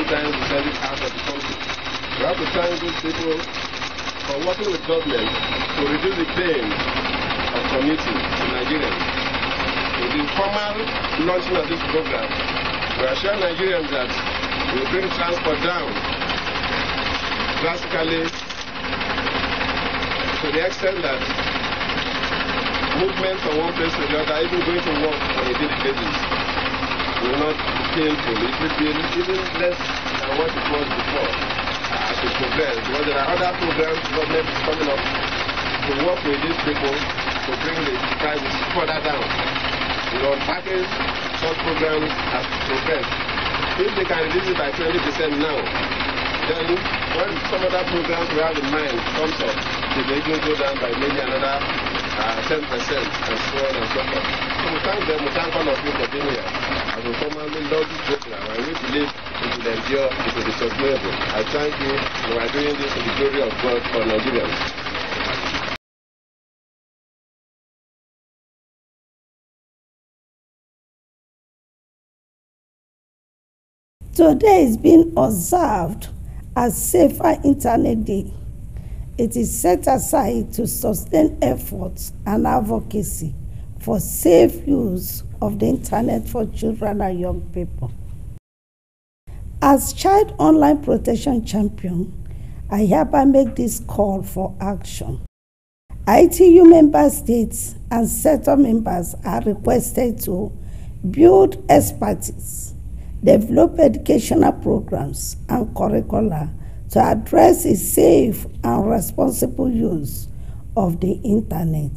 we have to thank these people for working with government to reduce the pain of commuting to Nigerians. With the formal launching of this program, we are assure Nigerians that we bring transport down drastically to the extent that movement from one place to the other, even going to work on a daily basis, will not be painful. It will be even less than what it was before as we progress. Because there are other programs government is coming up to work with these people to bring the prices further down. You know, package such programs has progressed. If they can reduce it by 20% now, then when some other programs we have in mind comes up, they may go down by maybe another uh, 10% and so on and so forth. So we thank them, we thank all of you for being here. As we formally love this program and we believe it will endure, it will be sustainable. I thank you. Are doing this to the glory of God for Nigerians. Today is being observed as Safer Internet Day. It is set aside to sustain efforts and advocacy for safe use of the internet for children and young people. As Child Online Protection Champion, I hereby make this call for action. ITU member states and sector members are requested to build expertise, develop educational programs and curricula to address a safe and responsible use of the internet.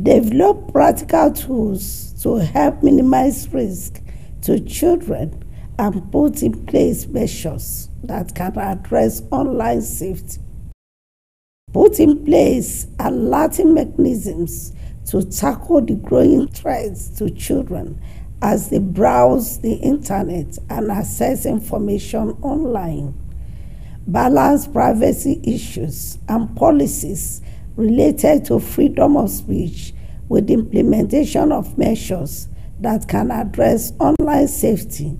Develop practical tools to help minimize risk to children and put in place measures that can address online safety. Put in place alerting mechanisms to tackle the growing threats to children as they browse the internet and access information online balance privacy issues and policies related to freedom of speech with implementation of measures that can address online safety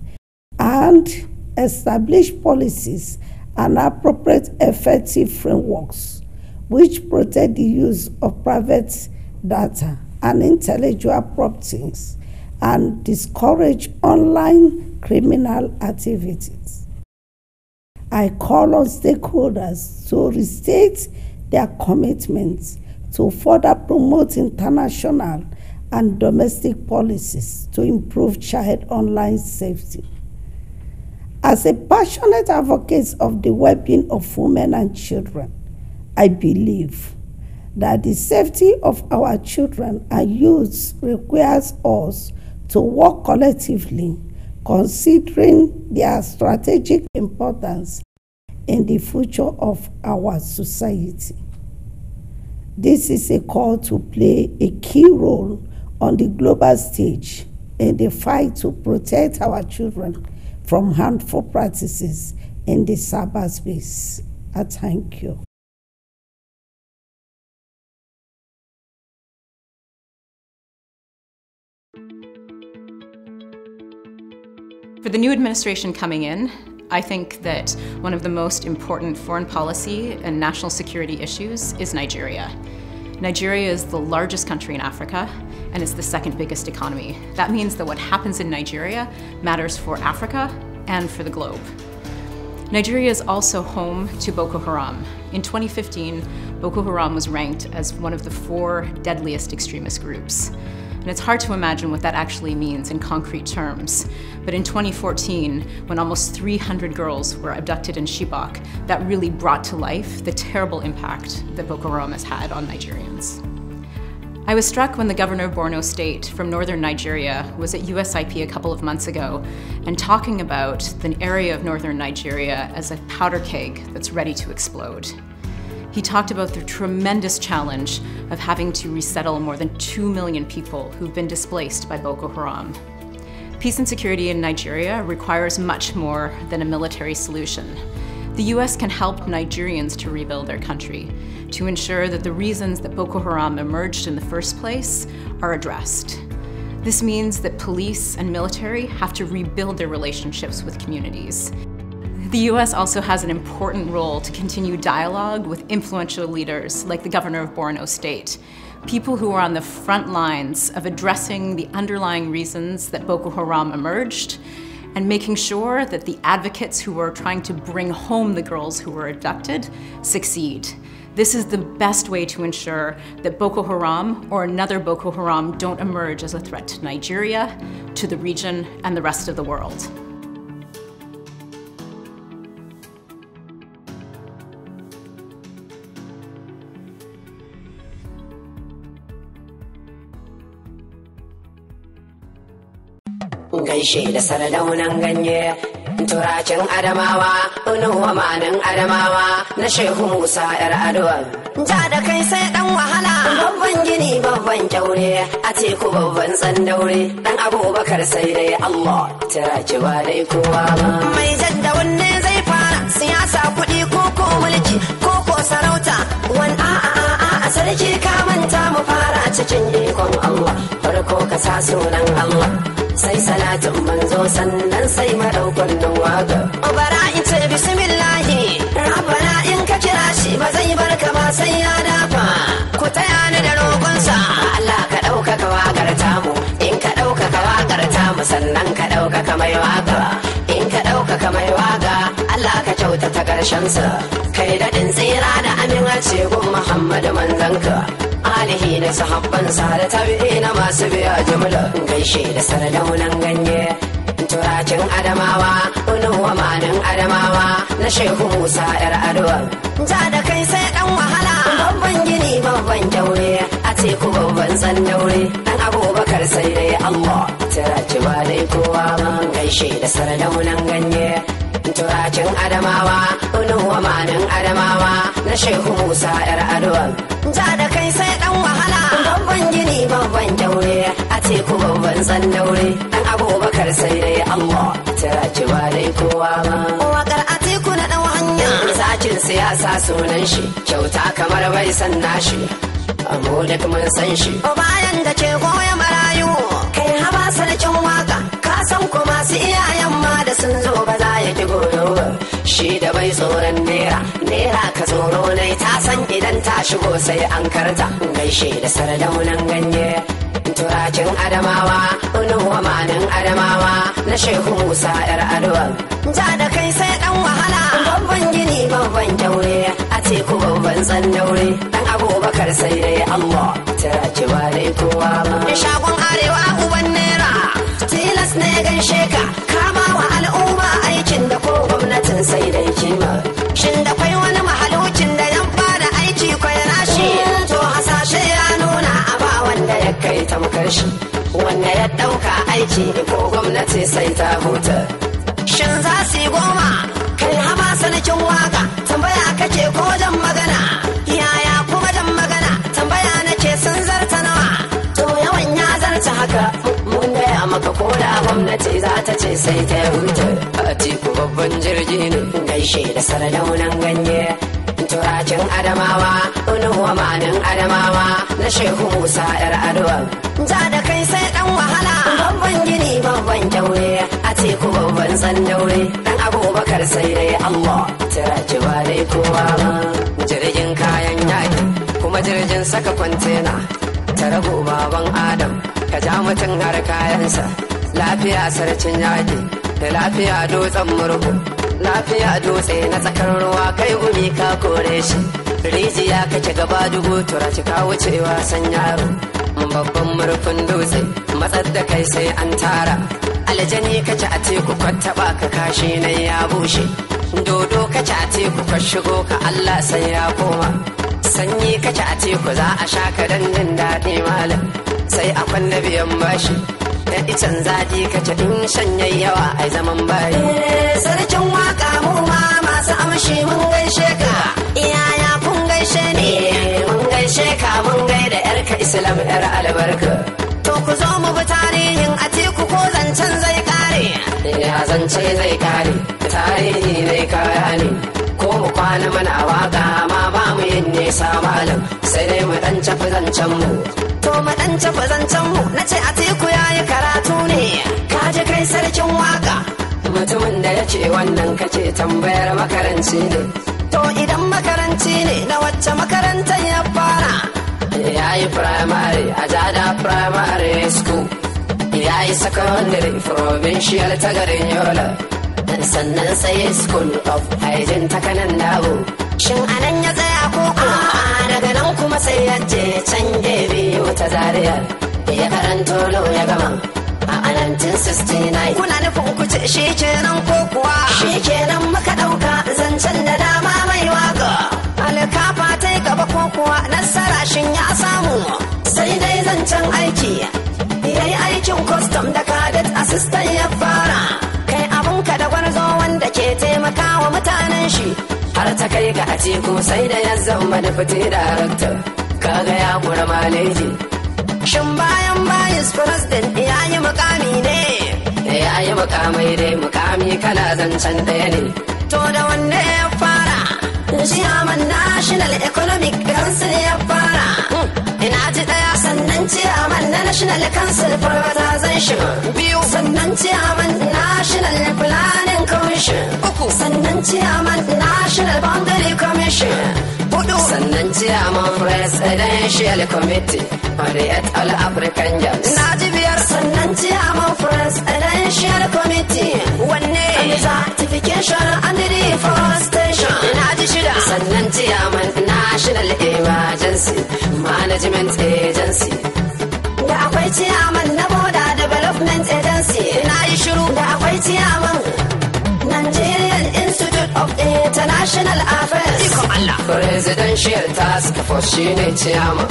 and establish policies and appropriate effective frameworks which protect the use of private data and intellectual properties and discourage online criminal activities. I call on stakeholders to restate their commitments to further promote international and domestic policies to improve child online safety. As a passionate advocate of the well-being of women and children, I believe that the safety of our children and youths requires us to work collectively considering their strategic importance in the future of our society. This is a call to play a key role on the global stage in the fight to protect our children from harmful practices in the cyberspace. I thank you. For the new administration coming in, I think that one of the most important foreign policy and national security issues is Nigeria. Nigeria is the largest country in Africa and it's the second biggest economy. That means that what happens in Nigeria matters for Africa and for the globe. Nigeria is also home to Boko Haram. In 2015, Boko Haram was ranked as one of the four deadliest extremist groups. And it's hard to imagine what that actually means in concrete terms. But in 2014, when almost 300 girls were abducted in Chibok, that really brought to life the terrible impact that Boko Haram has had on Nigerians. I was struck when the governor of Borno State from northern Nigeria was at USIP a couple of months ago and talking about the area of northern Nigeria as a powder keg that's ready to explode. He talked about the tremendous challenge of having to resettle more than 2 million people who've been displaced by Boko Haram. Peace and security in Nigeria requires much more than a military solution. The US can help Nigerians to rebuild their country, to ensure that the reasons that Boko Haram emerged in the first place are addressed. This means that police and military have to rebuild their relationships with communities. The US also has an important role to continue dialogue with influential leaders like the governor of Borno State, people who are on the front lines of addressing the underlying reasons that Boko Haram emerged and making sure that the advocates who are trying to bring home the girls who were abducted succeed. This is the best way to ensure that Boko Haram or another Boko Haram don't emerge as a threat to Nigeria, to the region, and the rest of the world. Gaishe da sardaunan ganye. Turacin adamawa unuwa manin adamawa na shehu musa yar adowa ja da kai sai dan wahala babban gini babban kyaure. A teku babban tsandaure dan abubakar sai dai allah tiraci ba dai kowa ba. Mai jadda wanne zai fara siyasa kuɗi ko ko mulki ko ko sarauta. Wan a a a a sarki ka manta mu fara cikin ikon allah. Farko ka sa sunan allah. Sai salatin manzo sannan sai madaukar nan waƙa. Bara in ce bismillahi rabbana in ka kira shi ba zai bar ka ba sai ya dafa. Ku taya ni da roƙonsa Allah ka ɗaukaka waƙar tamu in ka ɗaukaka waƙar tamu sannan ka ɗaukaka mai waƙa. In ka ɗaukaka mai waƙa Allah ka kyautata ƙarshensa. Kai daɗin tsira da amince gun Muhammadu manzanka. alihi da sahabbansa da tabi'i na masu biya jumla gaishe da sardaunan ganye. Turacin adamawa unuwa manin adamawa na shehu musa yar adowa ja da kai sai dan wahala babban gini babban kyaure a teku babban tsandaure dan abubakar sai dai allah. Turaci ba dai kowa ma gaishe da sardaunan ganye. Turacin adamawa unuwa manin adamawa na shehu musa yar adowa ja da kai sai dan wahala babban gini babban kyaure a teku babban tsandaure. Dan abubakar sai dai allah tiraci ba dai kowa ma waƙar a teku na dan hanya zakin siyasa sunan shi kyauta kamar bai san nashi. Amma duk mun san shi. Bayan da ke goya marayu kai haba sarkin waƙa san kuma su iyayen ma da sun zo ba za ya ki goyo ba. Shi da bai tsoron nera nera ka tsoro ne ta san idan ta shigo sai an karta. Gaishe da sardaunan ganye turakin adamawa unuwa manin adamawa na shehu musa yar adowa ja da kai sai dan wahala babban gini babban kyaure a teku babban tsandaure. Dan abubakar sai dai allah tiraci ba dai kowa ma. Shagon arewa uban nera. Tilas ne gaishe ka. Kama wa al'umma aikin da ko gwamnatin sai dai kima. Shin da kwai wani mahalukin da yan fara aiki kwai rashi to hasashe ya nuna a ba wanda ya kai tamkar shi. Wanda ya ɗauka aiki ko gwamnati sai ta huta. Shin za su yi goma? Kai haba sanakin waƙa tambaya kake ko jan maka ko da gwamnati za ta ce sai ta huta a tiku babban jirgi ne. Gaishe da sardaunan ganye turacin adamawa unuwa manin adamawa na shehu musa yar adowa ja da kai sai dan wahala babban gini babban kyaure a teku babban tsandaure dan abubakar sai dai allah. Tiraci ba dai kowa jirgin kayan yaki kuma jirgin saka kwantena. Ta rago baban adam. Ka ja mutum har kayansa. Lafiya sarcin yaki da lafiya dutsen murhu. Lafiya dutse na tsakar ruwa kai gumi ka kore shi. Rijiya kake gaba dubu turaci ka wuce wasan yaro. Babban murfin dutse matsar da kai sai an tara. Aljani kace a teku kwattaba ka kashi na ya bushe. Dodo kace a teku ka shigo ka allah sai ya koma. Sanyi kace a teku za a sha ka dan jin daɗi malam. Sai a kwanna biyan bashi. Da icen zaɗi kace in shanyai yawa ai zaman bayi sarkin waƙa mu ma masu amshi mun gaishe ka. Iyaya kun gaishe ni mun gaishe ka mun gaida yarka islam yar albarka. To ku zo mu bi tarihin atiku ko zancen zai kare ya zance zai kare tarihi zai kaya ne ko mu kwana mana waƙa ma ba mu yin nesa malam sai dai dan cafi zancen mu. To mu dan cafi zancen mu na ce a teku yayi karatu ne. Ka ji kai sarkin waƙa mutumin da ya ce wannan kace tambayar makaranci ne. To idan makaranci ne na wacce makarantar ya fara? Ya yi primary a jada primary school. Ya yi secondary provincial ta garin yola. Sannan sai school of hygiene ta kanan dawo. Gefe wata zariya. Ya karanto lau ya gama. A 1969 kuna nufin ku ce shi kenan ko kuwa? Shi kenan muka ɗauka zancen da dama mai waƙa alkafa ta gaba ko kuwa nasara shin ya samu? Sai dai zancen aiki. Yayi aikin custom da cadet assistant ya fara. Kai abun ka da gwarzo wanda ke taimakawa mutanen shi. Har ta kai ga a teku sai da ya zama da director. Kaga ya kura maleji. Shin bayan bayis president ya yi mukami ne? Ya yi mukamai dai mukami kala zancen ɗaya ne. To da wanne ya fara? Chairman National Economic Council ya fara. Ina ji ɗaya sannan Chairman na National Council Privatization biyu. Sannan Chairman National Planning Commission. Uku. Sannan Chairman National Boundary Commission. Sannan Chairman Presidential Committee the All African Games na ji biyar sannan Chairman Presidential Committee. Wanne? Certification and Deforestation na ji shida. Sannan Chairman National Emergency Management Agency. Da akwai Chairman na Border Development Agency. Na yi shiru. Da akwai Institute of International Affairs. Ikon Allah. Presidential Task Force shine Chairman.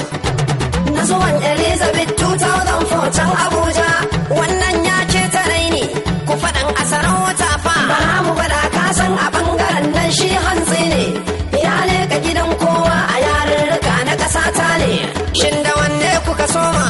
Na zuwan Elizabeth 2004 can Abuja. Wannan ya ce ta raini. Ku faɗan a sarauta fa. Ba mu gwada kasan a ɓangaren nan shi hantsi ne. Ya leka gidan kowa a yarurruka na ƙasa ta ne. Shin da wanne kuka soma?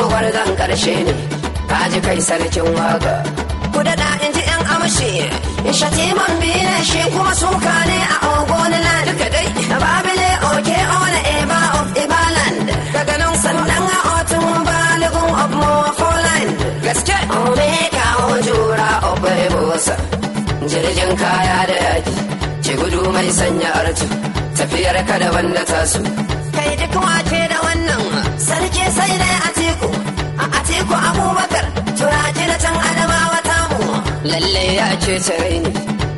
A tiku gwarzon ƙarshe ne. Kaji kai sarkin waƙa ku daɗa in ji yan amshi. In shatiman biyu ne shi kuma suka ne a ogoniland duka dai. Babile oke ona eba of ibaland daga nan sannan a otun baligun of mofoland gaske omega ojura of ebosa jirgin kaya da yaki ce gudu mai sanya artu. Tafiyar ka da tasu. Kai duk wace da wannan sarki sai dai a atiku abubakar turaki na can adamawa tamu. Lalle ya ce tare ni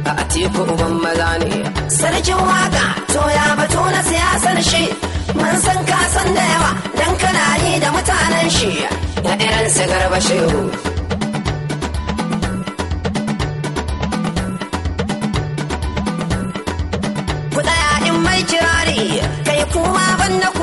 a atiku uban maza ne. Sarkin waƙa to ya batu na siyasar shi. Mun san ka san da yawa dan kana yi da mutanen shi. Ya irin su garba shehu. Ku tsaya in mai kirari kai kuma kuwa yake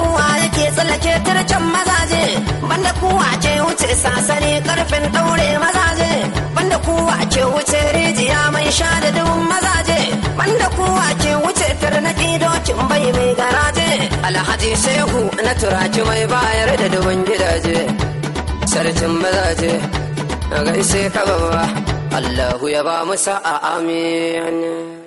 tsallake turcan mazaje. Banda kuwa ke wuce sasani ƙarfin daure mazaje. Banda kuwa ke wuce rijiya mai sha da dubun mazaje. Banda kuwa ke wuce tarnaki dokin bai mai garaje. Alhaji shehu na turaki mai bayar da dubun gidaje. Sarkin mazaje a gaishe ka Allahu ya ba mu sa'a amin.